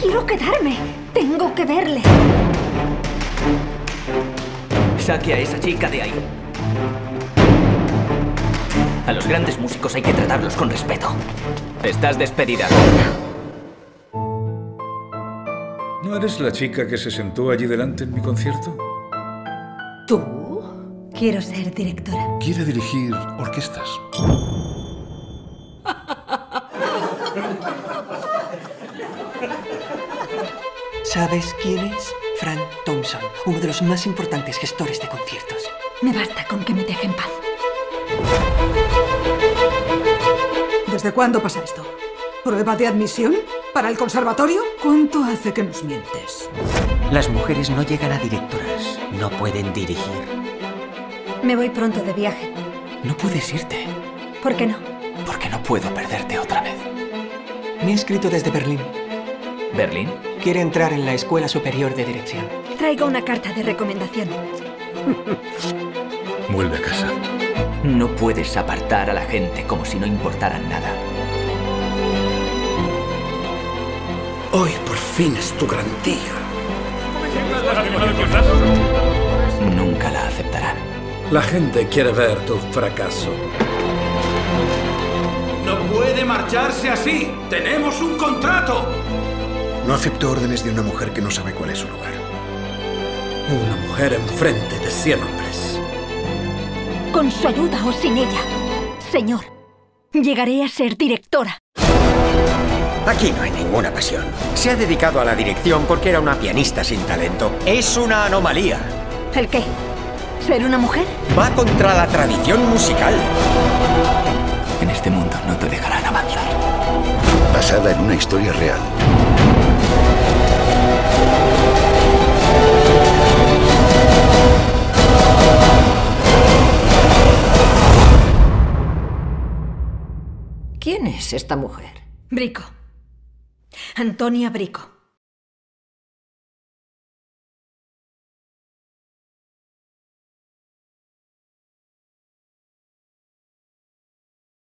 quiero quedarme. Tengo que verle. Saque a esa chica de ahí. A los grandes músicos hay que tratarlos con respeto. Estás despedida. ¿No eres la chica que se sentó allí delante en mi concierto? ¿Tú? Quiero ser directora. Quiere dirigir orquestas. ¿Sabes quién es? Frank Thompson, uno de los más importantes gestores de conciertos. Me basta con que me deje en paz. ¿Desde cuándo pasa esto? ¿Prueba de admisión? ¿Para el conservatorio? ¿Cuánto hace que nos mientes? Las mujeres no llegan a directoras, no pueden dirigir. Me voy pronto de viaje. No puedes irte, ¿Por qué no? porque no puedo perderte otra vez. Me ha escrito desde Berlín. ¿Berlín? Quiere entrar en la Escuela Superior de Dirección. Traigo una carta de recomendación. Vuelve a casa. No puedes apartar a la gente como si no importaran nada. Hoy por fin es tu gran día. Nunca la aceptarán. La gente quiere ver tu fracaso. ¡No puede marcharse así! ¡Tenemos un contrato! No acepto órdenes de una mujer que no sabe cuál es su lugar. Una mujer enfrente de 100 hombres. Con su ayuda o sin ella. Señor, llegaré a ser directora. Aquí no hay ninguna pasión. Se ha dedicado a la dirección porque era una pianista sin talento. Es una anomalía. ¿El qué? ¿Ser una mujer? Va contra la tradición musical. En este mundo no te dejarán avanzar. Basada en una historia real. ¿Quién es esta mujer? Brico. Antonia Brico.